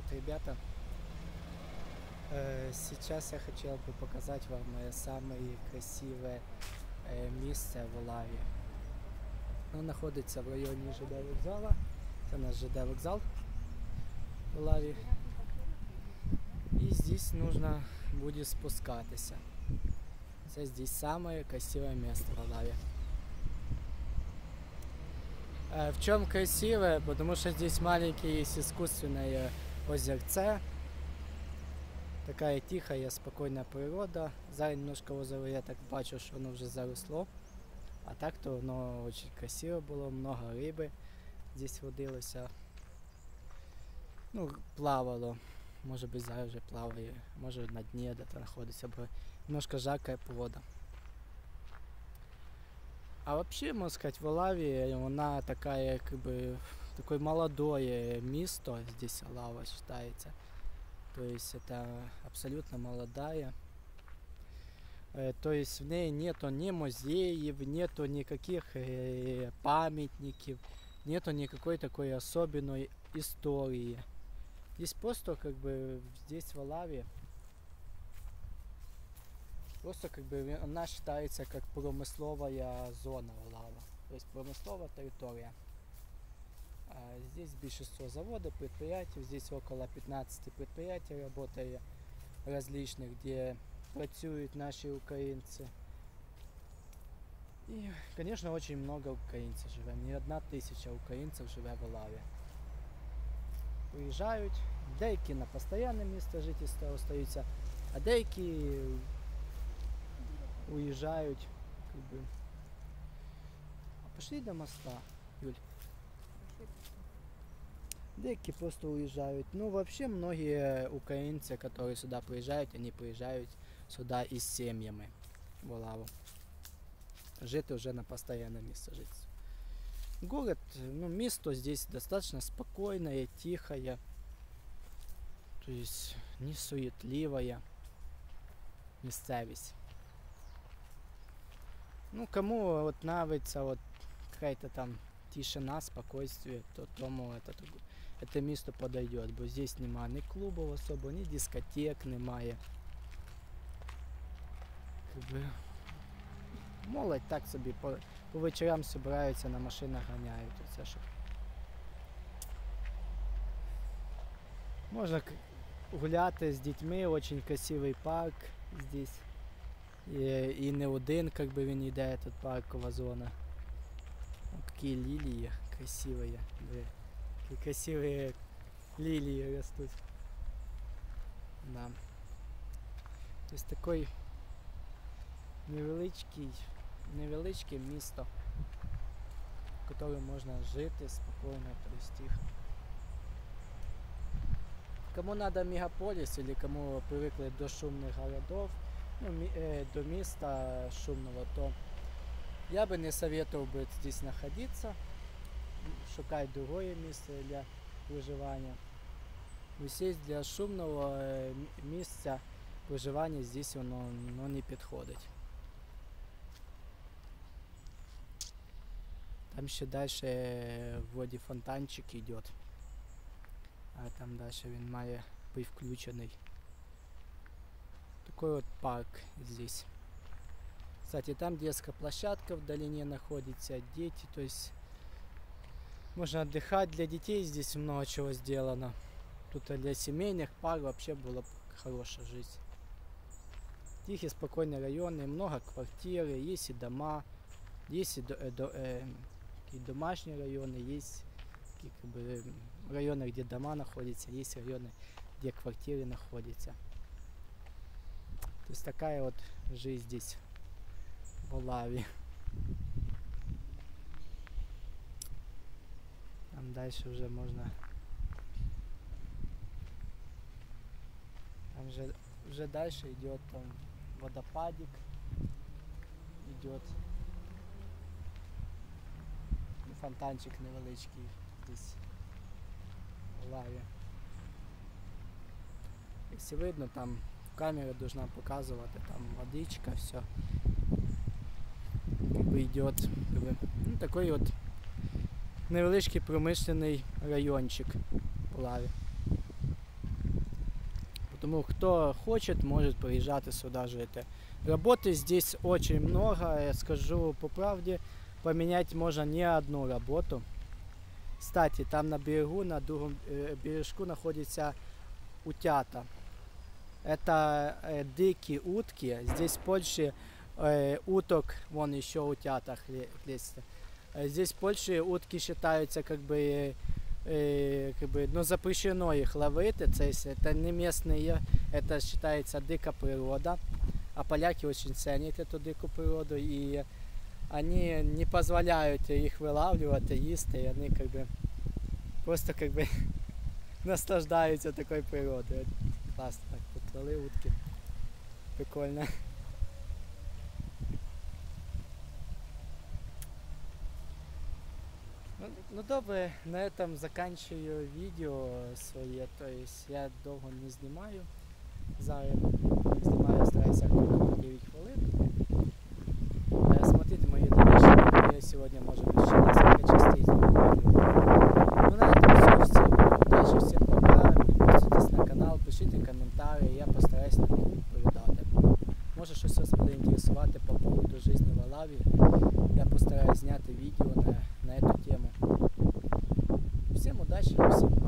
Привет, ребята! Э, Сейчас я хотел бы показать вам э, самые красивые э, места в Лаві. Воно знаходиться в районі ЖД вокзала. Це наш ЖД вокзал в Лаві. И здесь нужно будет спускатися. Це здесь самое красивое место в Лаве. Э, В чем красивое? Потому что здесь маленькие есть искусственное озерце. Такая тихая, спокойная природа. Зараз немножко озеро я так бачу, що воно вже заросло. А так то воно очень красиво було, много риби здесь водилося. Ну, плавало. Може би зараз вже плаває, може на дні де-то знаходиться, бо немножко жаркая погода. А вообще, можно сказать, в Алаве она такая, как бы, такое молодое место, здесь Алава считается. То есть это абсолютно молодая. Э, То есть в ней нету ни музеев, нету никаких э, памятников, нету никакой такой особенной истории. Здесь просто как бы здесь в Алаве Просто как бы она считается как промысловая зона Лава, то есть промысловая территория. А Здесь большинство заводов, предприятий, здесь около 15 предприятий работает различных, где працюют наши украинцы. И, конечно, очень много украинцев живет, не одна тысяча українців живе в Лаві. Приїжджають, деякі на постійне місце жительства остаються, а деякі уезжают, как бы. А пошли до моста, Юль. Деякі просто уезжают. Ну, вообще, многие украинцы, которые сюда приезжают, они приезжают сюда и с семьями в Олаву. Жить уже на постоянное место жительства. Город, ну, место здесь достаточно спокойное, тихое. То есть не суетливое. Меставись. Ну, кому вот нравится вот какая-то там тишина, спокойствие, то тому это, это место подойдет. Бо здесь нема ні клубів особо, ні дискотек немає. Якби, молодь так собі по, по вечорам збираються на машинах ганяють. Оце що. Можна к- гуляти з дітьми, очень красивий парк здесь. І, і не один, как бы він йде, тут паркова зона. Вот какие лилии Какие красивые лилии растут. Да. То есть такой невеличкий, невеличке місто, в котором можна жити спокійно, то есть тихо. Кому надо мегаполис или кому привыкли до шумных городов, ну, э, до места шумного, то я бы не советовал бы здесь находиться, м, шукать другое место для выживания. Здесь для шумного э, м- места выживания здесь оно, оно не підходить. Там ще дальше э, вроде фонтанчик идет. А там дальше він має бути включений. Такой вот парк здесь. Кстати, там детская площадка в долине находится, дети, то есть можно отдыхать для детей, здесь много чего сделано. Тут и для семейных пар вообще была хорошая жизнь. Тихие, спокойные районы, много квартир, есть и дома, есть и, до- э, до- э, и домашние районы, есть как бы, э, районы, где дома находятся, есть районы, где квартиры находятся. То есть такая вот жизнь здесь, в Олаве. Там дальше уже можно... Там же уже дальше идет там водопадик. Идет ну, фонтанчик невеличкий здесь в лаві. Якщо видно, там камера должна показувати, там водичка, все. Как бы идет как бы, ну, такой вот невеличкий промишлений райончик в лаві. Тому кто хочет, может приезжать сюда жить. Работы здесь очень много, я скажу по правде, поменять можно не одну работу. Кстати, там на берегу, на другом бережку находится утята. Это э, дикие утки. Здесь в Польше э, уток, вон еще утята хле- хлестят. Здесь в Польше утки считаются как бы, как бы ну, запрещено ловить. Это, есть это не местные, это считается дикая природа. А поляки очень ценят эту дикую природу и они не позволяют их вилавлювати, їсти, і вони как бы просто как бы наслаждаються такою природою. Класно так поплили утки. Прикольно. Ну, ну добре, на этом заканчиваю видео своє. То есть я довго не знімаю. Зараз знімаю, стараюся активно 9 хвилин. Э, Смотрите мои дальнейшие видео. Я сегодня, может быть, еще несколько частей сниму видео. Ну, на этом все. Всем удачи, всем пока. Подписывайтесь на канал, пишите коментарі, я постараюсь на них відповідати. Може щось вас буде інтересувати по поводу життя в Алаві. Я постараюсь зняти відео на, на